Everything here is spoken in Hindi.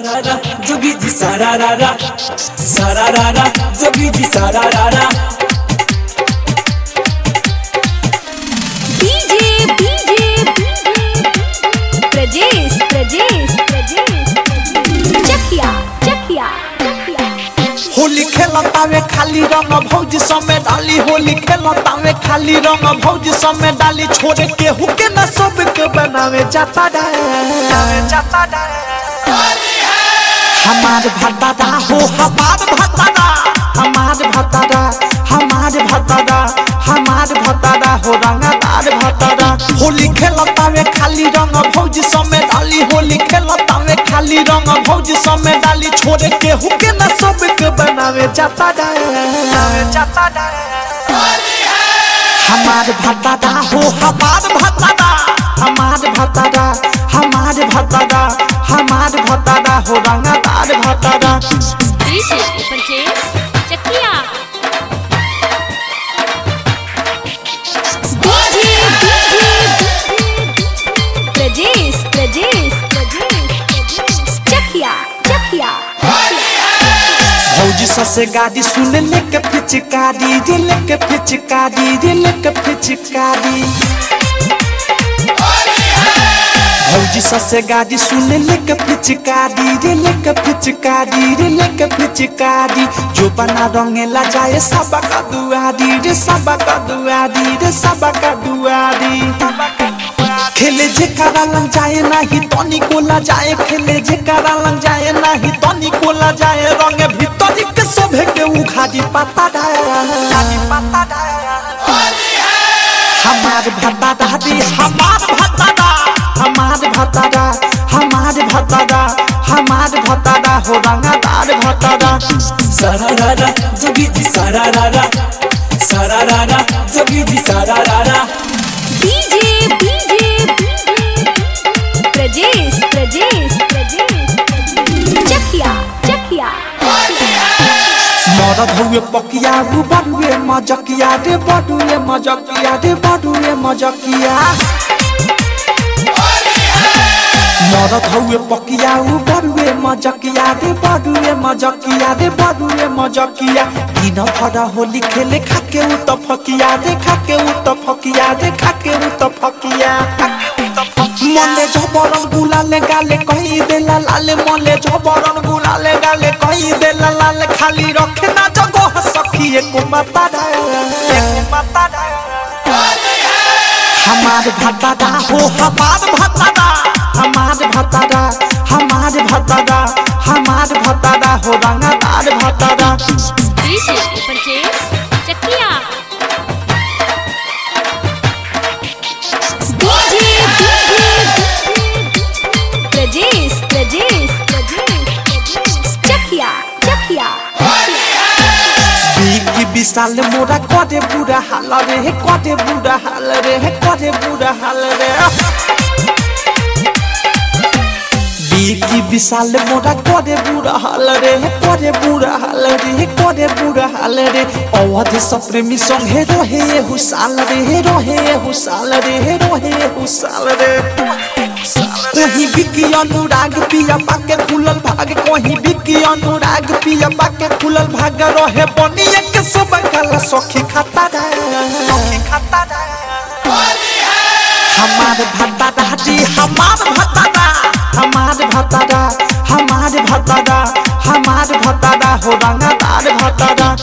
सारारा जोगी जी सारारा सारारा जोगी जी सारारा डीजे डीजे प्रजेश प्रजेश प्रजेश चकिया चकिया चकिया होली खेलतावे खाली रंग भौज समय डाली। होली खेलतावे खाली रंग भौज समय डाली। छोड़े के हुके न सब के बनावे जाता डाए जाता डाए हमार भतादा हो हमार भतादा हमार भतादा हमार भतादा हमार भतादा हो रंगदार भतादा होली खेलतावे खाली रंग भौज समय डाली होली खेलतावे खाली रंग भौज समय डाली। छोड़े के हुके न सब के बनावे जाता डाए जाता डाए हमार भतादा हो हमार ससे गाड़ी सुन ले के पिचकारी रे ले के ससे गाड़ी सुन ले के पिचकारी, रे ले के पिचकारी, रे ले के पिचकारी। जो बना रंगेला जाए, सब का दुआरी, रे सब का दुआरी, रे सब का दुआरी। खेले जे करा लग जाए, नाही तनी कोला जाए, खेले जे करा लग जाए, नाही तनी कोला जाए, रंगे भीतर के सोभे के उखाड़ी पता डाया। सारारा जोगी जी सारारा सारारा जोगी जी सारारा डीजे डीजे प्रजेश प्रजेश प्रजेश। चकिया चकिया। मरद हुए पकिया रू बड़ुए मजकिया रे बड़ुए मजकिया रे बड़ुए मजकिया मरद हुए पकिया रू। मजकिया रे बड़ुए मजकिया रे बड़ुए मजकिया दिन भर होली खेले खाके उ त फकिया रे खाके उ त फकिया रे खाके उ त फकिया मले झबरन गुलाले गाले कही देला लाले मले झबरन गुलाले गाले कही देला लाले खाली रखे ना जगह सखी एको माता एको माता हमार भतादा हो हमार भतादा विशाल मोरा करे बुरा हाल रे, हे करे बुरा हाल रे, हे करे बुरा हाल रे। विशाल मोरा करे बुरा हाल रे, हे करे बुरा हाल रे, हे करे बुरा हाल रे। अवध सप्रेमी संगे रोहे ये हुसाल रे, हे रोहे हुसाल रे, हे रोहे हुसाल रे। कहीं बिकी अनुराग, पिया पाके खुलल भाग, कहीं बिकी अनुराग, पिया पाके खुलल भाग, रहे बनिए के सब काला, सखी खाता खाता हमार भत्ता दादी हमार भत्ता दा। हमार भत्ता दा, हमार भत्ता दा, हमार भत्ता दा, हो भत्ता दा।